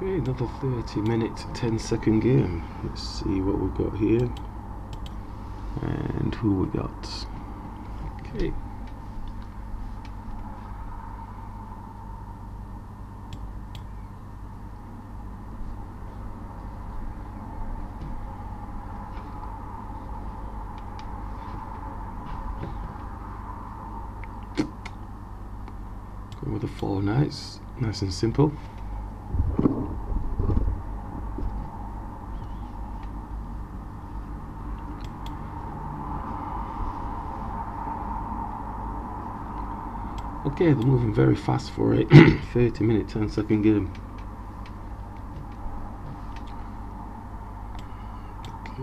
Okay, another 30 minute, 10 second game. Let's see what we've got here. And who we got. Okay. With the four knights, nice and simple. Okay, they're moving very fast for a 30 minute 10 second game. Okay.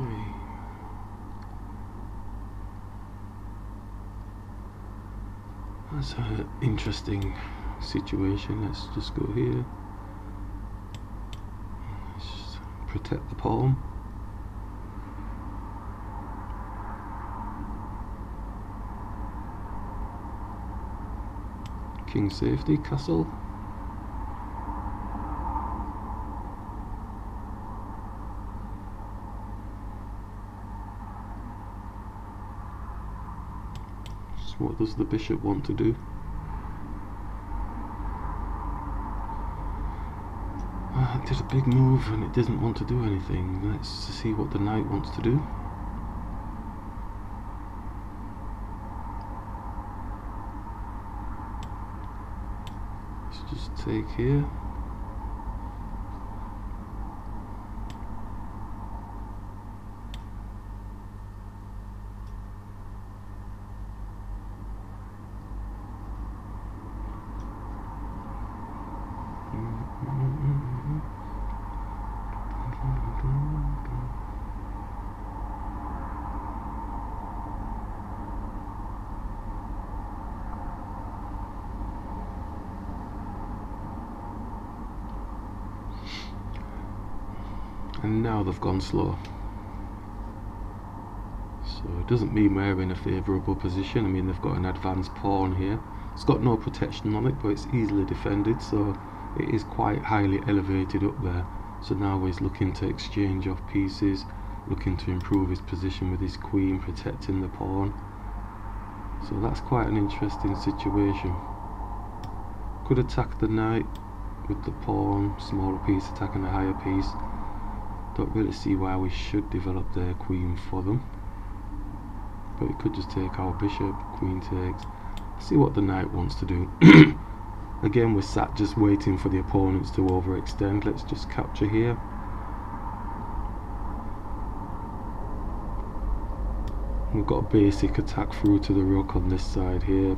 That's an interesting situation. Let's just go here. Let's protect the pawn. Safety, castle. So what does the bishop want to do? Uh, it did a big move and it doesn't want to do anything. Let's see what the knight wants to do. Let's just take now they've gone slow. So it doesn't mean we're in a favourable position. I mean they've got an advanced pawn here. It's got no protection on it but it's easily defended so it is quite highly elevated up there. So now he's looking to exchange off pieces, looking to improve his position with his queen protecting the pawn. So that's quite an interesting situation. Could attack the knight with the pawn, smaller piece attacking a higher piece. Don't really see why we should develop their queen for them. But we could just take our bishop, queen takes. See what the knight wants to do. Again, we're sat just waiting for the opponents to overextend. Let's just capture here. We've got a basic attack through to the rook on this side here.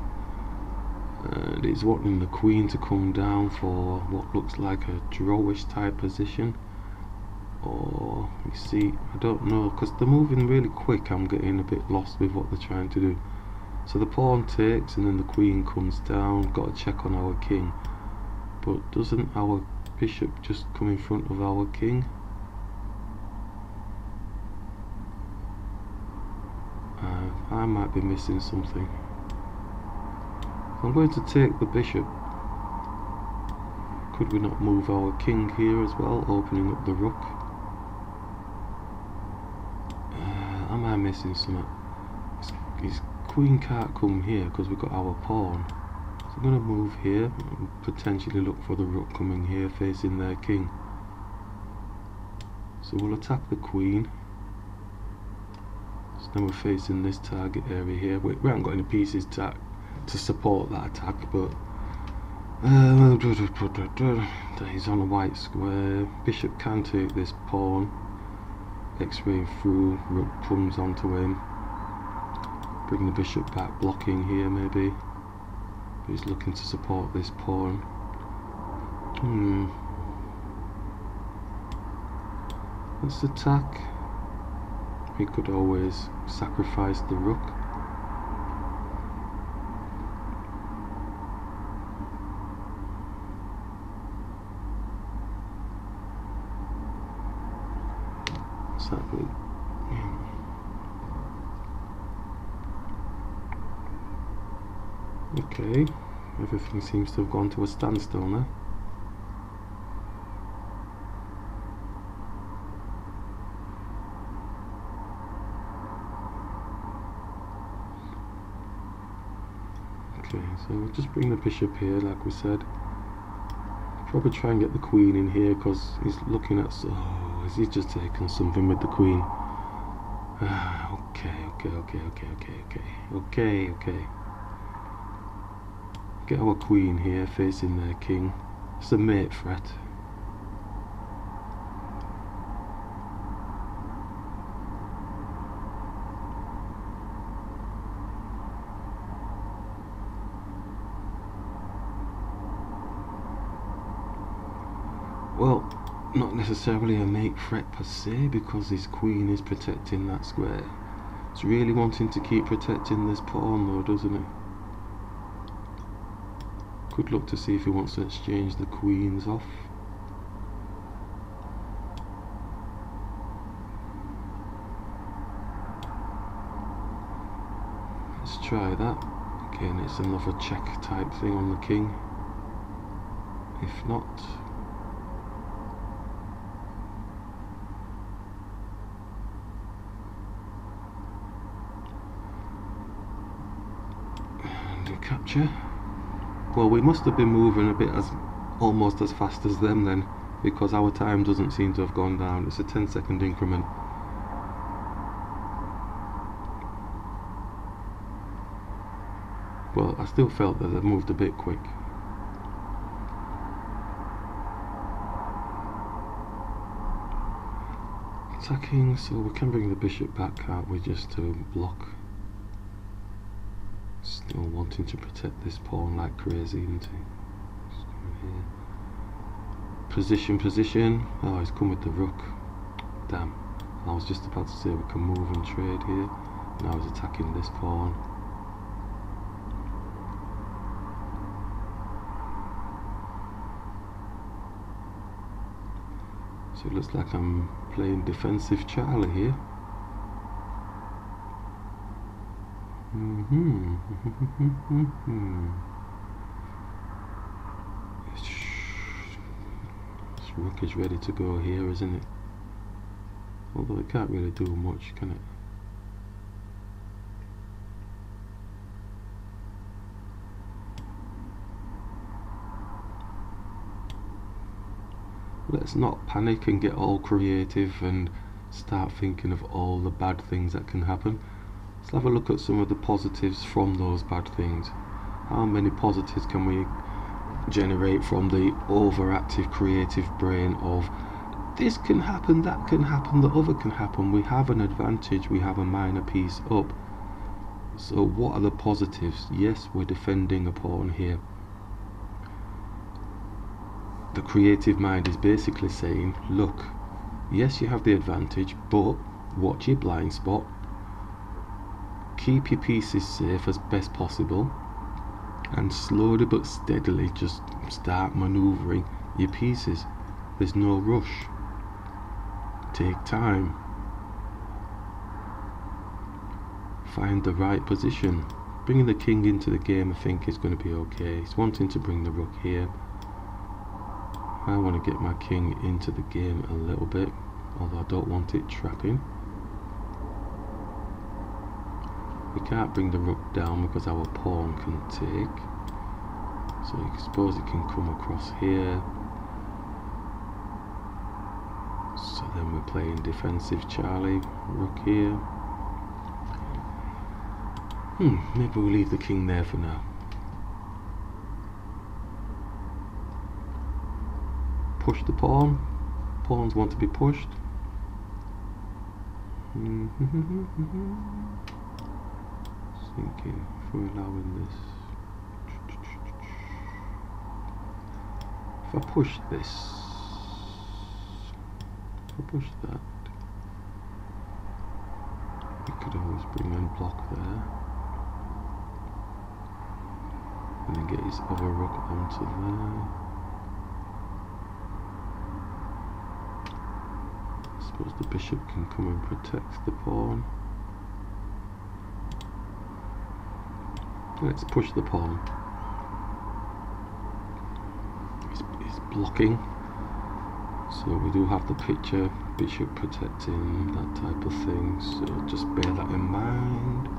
And he's wanting the queen to come down for what looks like a drawish type position or you see I don't know because they're moving really quick. I'm getting a bit lost with what they're trying to do. So the pawn takes and then the queen comes down. Got to check on our king. But doesn't our bishop just come in front of our king? Uh, I might be missing something. I'm going to take the bishop. Could we not move our king here as well opening up the rook am I missing something? His, queen can't come here because we've got our pawn. So I'm going to move here and potentially look for the rook coming here facing their king. So we'll attack the queen. So now we're facing this target area here. We, we haven't got any pieces to, to support that attack, but uh, he's on a white square. Bishop can take this pawn x-ray through, rook comes onto him. Bring the bishop back, blocking here maybe. He's looking to support this pawn. Hmm. Let's attack. He could always sacrifice the rook. Okay, everything seems to have gone to a standstill now. Okay, so we'll just bring the bishop here like we said. Probably try and get the queen in here because he's looking at... Oh, is he just taking something with the queen? Ah, okay, okay, okay, okay, okay, okay, okay, okay. Get our queen here facing their king. It's a mate threat. Well, not necessarily a mate threat per se because his queen is protecting that square. It's really wanting to keep protecting this pawn though, doesn't it? Could look to see if he wants to exchange the queens off. Let's try that. Again, it's another check type thing on the king. If not, Well, we must have been moving a bit as almost as fast as them then, because our time doesn't seem to have gone down. It's a 10 second increment. Well, I still felt that they moved a bit quick. Attacking, so we can bring the bishop back, can't we, just to block Still wanting to protect this pawn like crazy, isn't he? Position, position. Oh, he's come with the rook. Damn. I was just about to say we can move and trade here. Now he's attacking this pawn. So it looks like I'm playing defensive Charlie here. Mm-hmm. this rook is ready to go here, isn't it? Although it can't really do much, can it? Let's not panic and get all creative and start thinking of all the bad things that can happen. Let's have a look at some of the positives from those bad things. How many positives can we generate from the overactive creative brain of this can happen, that can happen, the other can happen. We have an advantage, we have a minor piece up. So what are the positives? Yes, we're defending a pawn here. The creative mind is basically saying, look, yes you have the advantage, but watch your blind spot keep your pieces safe as best possible and slowly but steadily just start maneuvering your pieces. There's no rush. Take time. Find the right position. Bringing the king into the game I think is going to be okay. He's wanting to bring the rook here. I want to get my king into the game a little bit, although I don't want it trapping. We can't bring the rook down because our pawn can take. So you suppose it can come across here. So then we're playing defensive Charlie, rook here. Hmm, maybe we'll leave the king there for now. Push the pawn. Pawns want to be pushed. Thinking if we're allowing this. If I push this if I push that we could always bring in block there. And then get his other rook onto there. I suppose the bishop can come and protect the pawn Let's push the pawn. He's, he's blocking. So we do have the picture, bishop protecting, that type of thing. So just bear that in mind.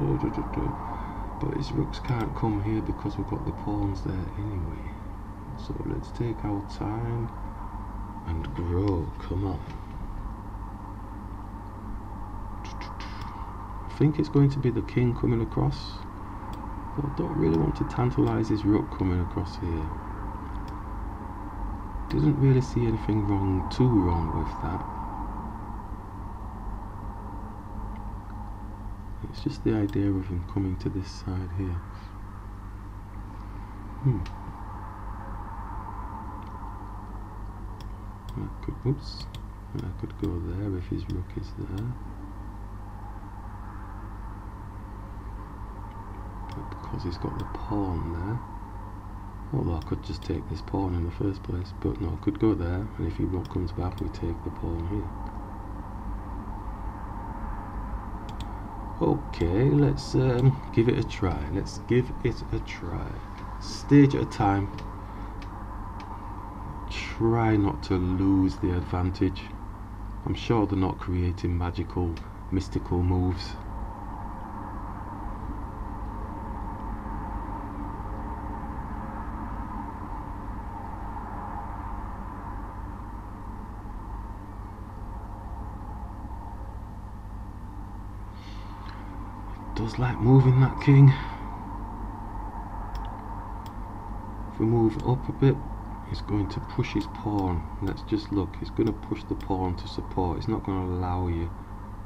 Oh, but his rooks can't come here because we've got the pawns there anyway. So let's take our time and grow. Come on. Think it's going to be the king coming across. But I don't really want to tantalise his rook coming across here. Didn't really see anything wrong, too wrong with that. It's just the idea of him coming to this side here. Hmm. I could, oops, I could go there if his rook is there. But because he's got the pawn there, although I could just take this pawn in the first place, but no, I could go there, and if he comes back, we take the pawn here. Okay, let's um, give it a try. Let's give it a try. Stage at a time. Try not to lose the advantage. I'm sure they're not creating magical, mystical moves. Does like moving that king. If we move up a bit, he's going to push his pawn. Let's just look, he's going to push the pawn to support. He's not going to allow you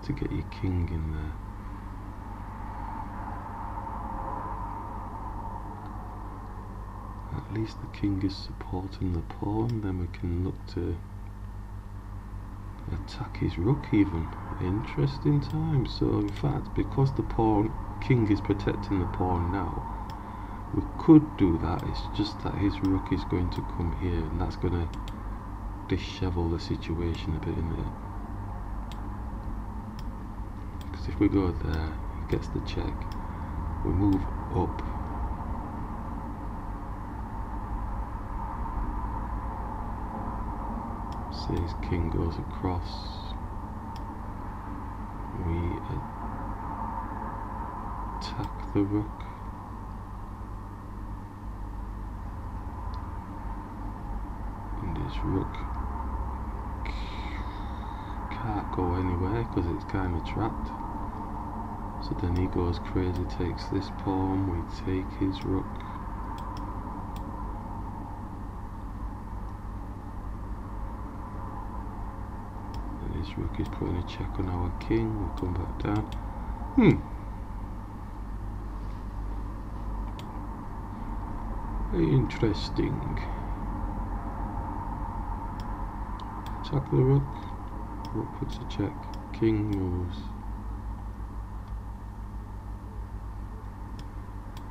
to get your king in there. At least the king is supporting the pawn, then we can look to attack his rook even. Interesting time. So in fact, because the pawn king is protecting the pawn now, we could do that. It's just that his rook is going to come here, and that's going to dishevel the situation a bit in there. Because if we go there, he gets the check. We move up say his king goes across. We attack the rook. And his rook can't go anywhere because it's kind of trapped. So then he goes crazy takes this pawn we take his rook This rook is putting a check on our king. We'll come back down. Hmm. Interesting. Attack the rook. Rook puts a check. King moves.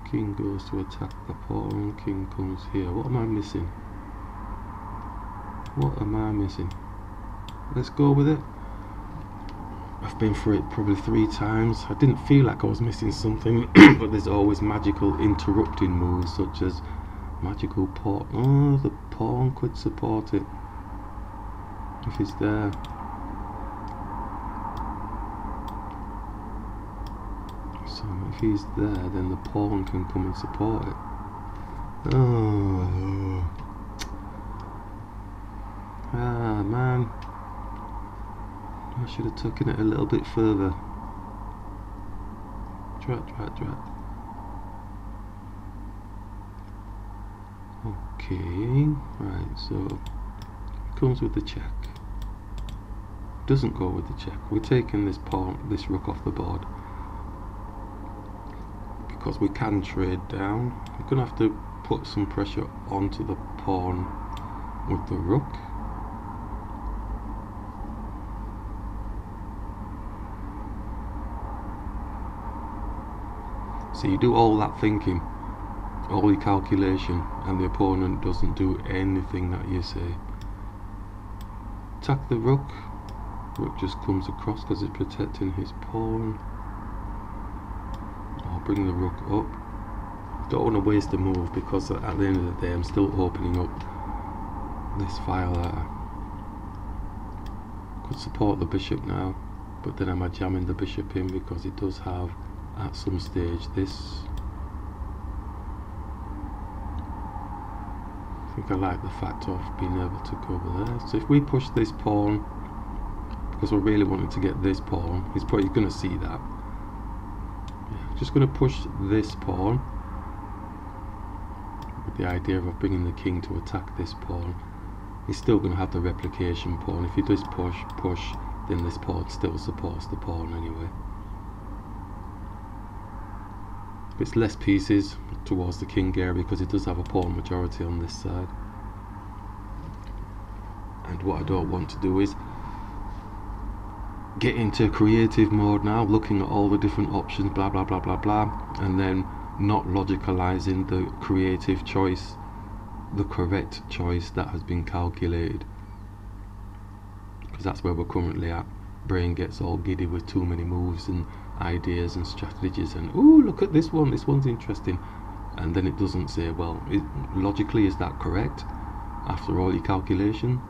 King goes to attack the pawn. King comes here. What am I missing? What am I missing? let's go with it I've been through it probably three times. I didn't feel like I was missing something but there's always magical interrupting moves such as magical pawn oh the pawn could support it. If it's there. So if he's there then the pawn can come and support it. Oh. Ah man I should have taken it a little bit further. Drat, drat, drat. Okay, right, so it comes with the check. Doesn't go with the check. We're taking this pawn, this rook off the board because we can trade down. I'm gonna have to put some pressure onto the pawn with the rook. So you do all that thinking, all your calculation, and the opponent doesn't do anything that you say. Attack the rook. Rook just comes across because it's protecting his pawn. I'll bring the rook up. Don't want to waste a move because at the end of the day I'm still opening up this file there. Could support the bishop now, but then am I jamming the bishop in because it does have at some stage this. I think I like the fact of being able to go over there. So if we push this pawn because we're really wanting to get this pawn he's probably going to see that. Just going to push this pawn. With the idea of bringing the king to attack this pawn. He's still going to have the replication pawn. If he does push push then this pawn still supports the pawn anyway it's less pieces towards the king here because it does have a pawn majority on this side. And what I don't want to do is get into creative mode now looking at all the different options blah blah blah blah blah and then not logicalizing the creative choice the correct choice that has been calculated. Because that's where we're currently at. Brain gets all giddy with too many moves and ideas and strategies and oh look at this one this one's interesting. And then it doesn't say well it, logically is that correct? After all your calculation?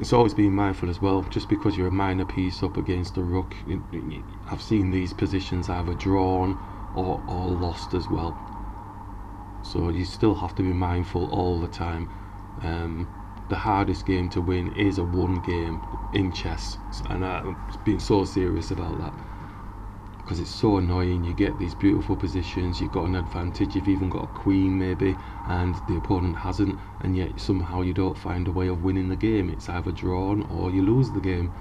It's always being mindful as well just because you're a minor piece up against a rook I've seen these positions either drawn or, or lost as well. So you still have to be mindful all the time. Um, the hardest game to win is a won game in chess. And I'm being so serious about that because it's so annoying. You get these beautiful positions you've got an advantage you've even got a queen maybe and the opponent hasn't and yet somehow you don't find a way of winning the game. It's either drawn or you lose the game.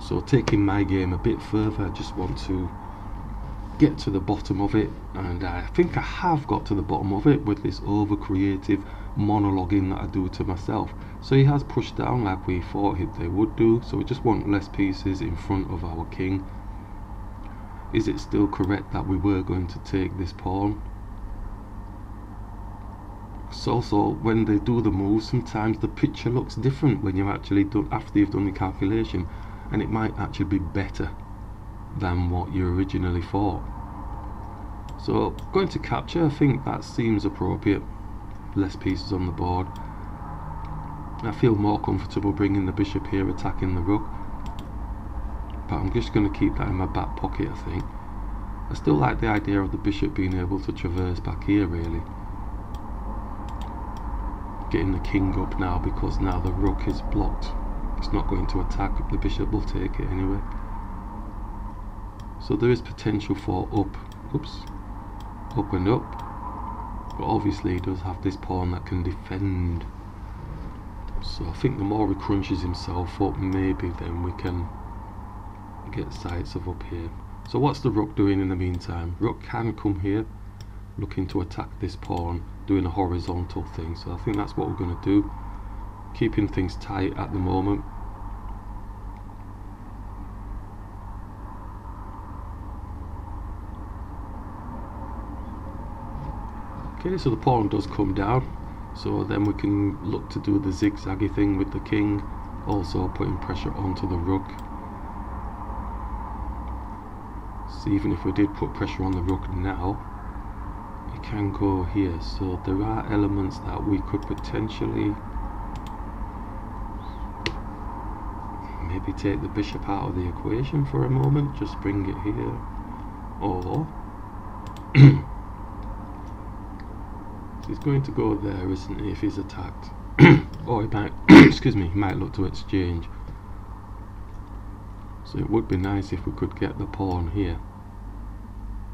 So taking my game a bit further I just want to get to the bottom of it and I think I have got to the bottom of it with this over creative monologuing that I do to myself. So he has pushed down like we thought he they would do so we just want less pieces in front of our king. Is it still correct that we were going to take this pawn? So also when they do the move sometimes the picture looks different when you actually done after you've done the calculation and it might actually be better than what you originally thought. So going to capture I think that seems appropriate. Less pieces on the board. I feel more comfortable bringing the bishop here attacking the rook but I'm just going to keep that in my back pocket I think I still like the idea of the bishop being able to traverse back here really getting the king up now because now the rook is blocked it's not going to attack the bishop will take it anyway so there is potential for up oops up and up but obviously he does have this pawn that can defend so I think the more he crunches himself up maybe then we can get sights of up here. So what's the rook doing in the meantime? Rook can come here, looking to attack this pawn, doing a horizontal thing. So I think that's what we're going to do. Keeping things tight at the moment. Okay, so the pawn does come down. So then we can look to do the zigzaggy thing with the king, also putting pressure onto the rook. So even if we did put pressure on the rook now, it can go here. So there are elements that we could potentially maybe take the bishop out of the equation for a moment, just bring it here. Or he's going to go there, isn't he, if he's attacked. or he might, excuse me, he might look to exchange. So it would be nice if we could get the pawn here.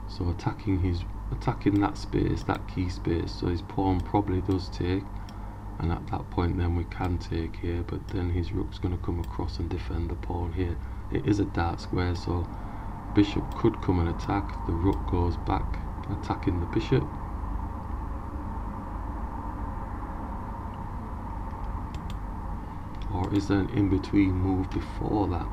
So attacking his attacking that space that key space so his pawn probably does take. And at that point then we can take here but then his rook's going to come across and defend the pawn here. It is a dark square so bishop could come and attack. The rook goes back attacking the bishop or is there an in-between move before that?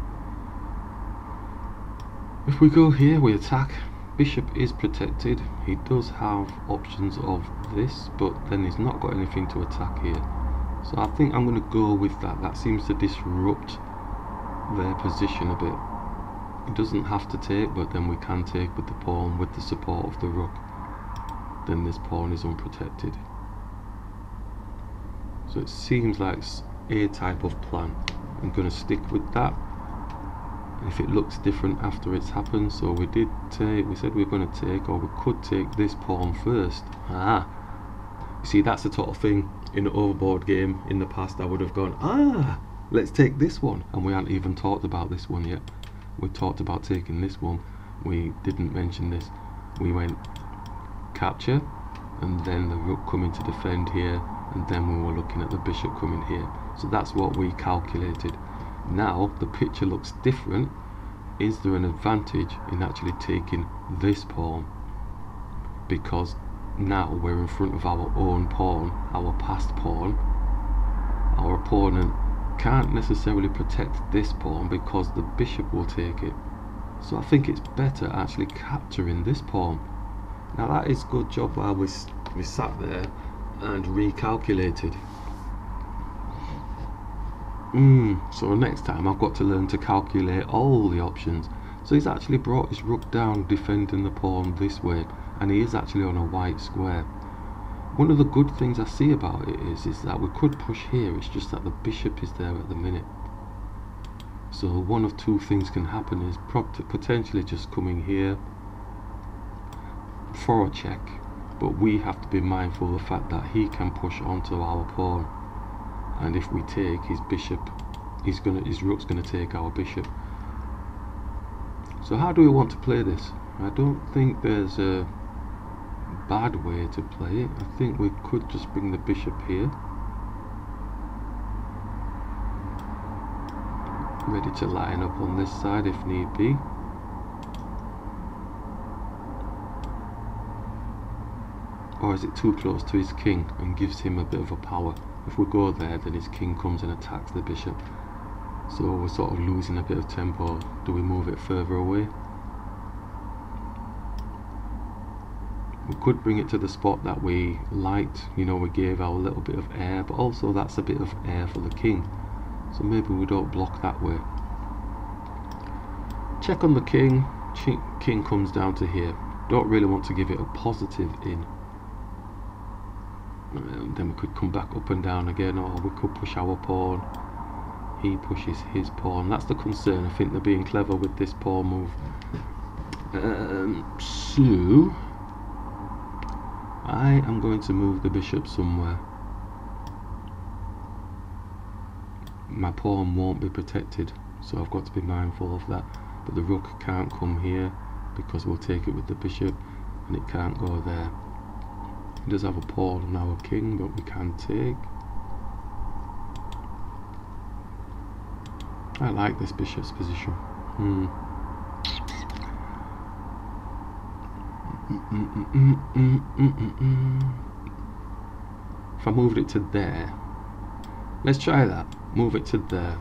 If we go here we attack. Bishop is protected. He does have options of this but then he's not got anything to attack here. So I think I'm going to go with that. That seems to disrupt their position a bit. He doesn't have to take but then we can take with the pawn with the support of the rook. Then this pawn is unprotected. So it seems like a type of plan I'm going to stick with that. If it looks different after it's happened so we did take we said we are going to take or we could take this pawn first. Ah. You see that's the of thing in an overboard game in the past I would have gone ah let's take this one. And we hadn't even talked about this one yet. We talked about taking this one. We didn't mention this. We went capture and then the rook coming to defend here and then we were looking at the bishop coming here so that's what we calculated. Now the picture looks different. Is there an advantage in actually taking this pawn? Because now we're in front of our own pawn our past pawn. Our opponent can't necessarily protect this pawn because the bishop will take it. So I think it's better actually capturing this pawn. Now that is good job while we, we sat there and recalculated Mm, so next time I've got to learn to calculate all the options. So he's actually brought his rook down defending the pawn this way and he is actually on a white square. One of the good things I see about it is, is that we could push here, it's just that the bishop is there at the minute. So one of two things can happen is potentially just coming here for a check, but we have to be mindful of the fact that he can push onto our pawn and if we take his bishop he's gonna his rook's gonna take our bishop. So how do we want to play this? I don't think there's a bad way to play it. I think we could just bring the bishop here. Ready to line up on this side if need be. Or is it too close to his king and gives him a bit of a power if we go there, then his king comes and attacks the bishop. So we're sort of losing a bit of tempo. Do we move it further away? We could bring it to the spot that we liked, you know, we gave our little bit of air, but also that's a bit of air for the king. So maybe we don't block that way. Check on the king, king comes down to here. Don't really want to give it a positive in and then we could come back up and down again or we could push our pawn. He pushes his pawn. That's the concern I think they're being clever with this pawn move. Um, so I am going to move the bishop somewhere. My pawn won't be protected so I've got to be mindful of that. But the rook can't come here because we'll take it with the bishop and it can't go there he does have a pawn on our king, but we can take. I like this bishop's position. Hmm. if I moved it to there, let's try that. Move it to there.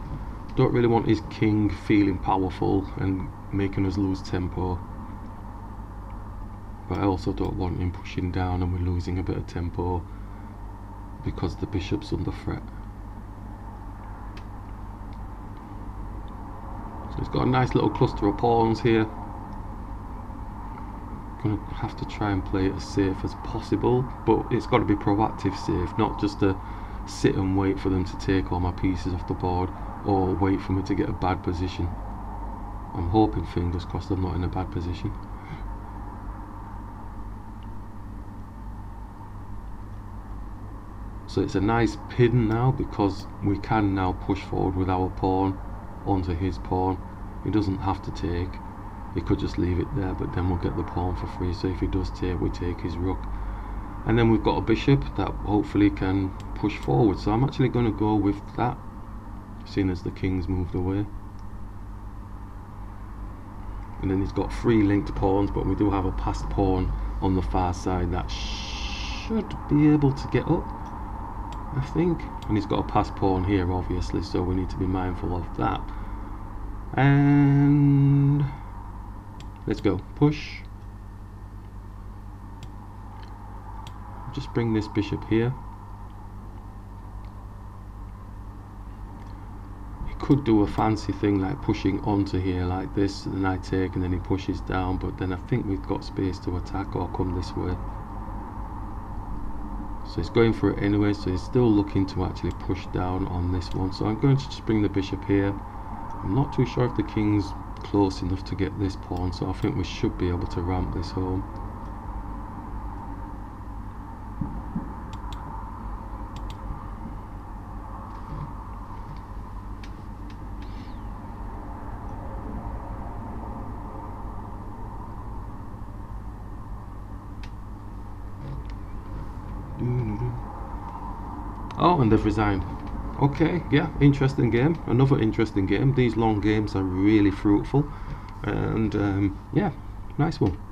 Don't really want his king feeling powerful and making us lose tempo but I also don't want him pushing down and we're losing a bit of tempo because the bishop's under threat. So it's got a nice little cluster of pawns here. Gonna have to try and play it as safe as possible, but it's got to be proactive safe, not just to sit and wait for them to take all my pieces off the board or wait for me to get a bad position. I'm hoping, fingers crossed, I'm not in a bad position. So it's a nice pin now because we can now push forward with our pawn onto his pawn. He doesn't have to take he could just leave it there but then we'll get the pawn for free. So if he does take we take his rook. And then we've got a bishop that hopefully can push forward. So I'm actually going to go with that seeing as the king's moved away. And then he's got three linked pawns but we do have a passed pawn on the far side that should be able to get up I think. And he's got a pass pawn here, obviously, so we need to be mindful of that. And let's go. Push. Just bring this bishop here. He could do a fancy thing like pushing onto here like this, and then I take, and then he pushes down, but then I think we've got space to attack or come this way. So he's going for it anyway, so he's still looking to actually push down on this one. So I'm going to just bring the bishop here. I'm not too sure if the king's close enough to get this pawn, so I think we should be able to ramp this home. Oh, and they've resigned. Okay, yeah, interesting game. Another interesting game. These long games are really fruitful. And um, yeah, nice one.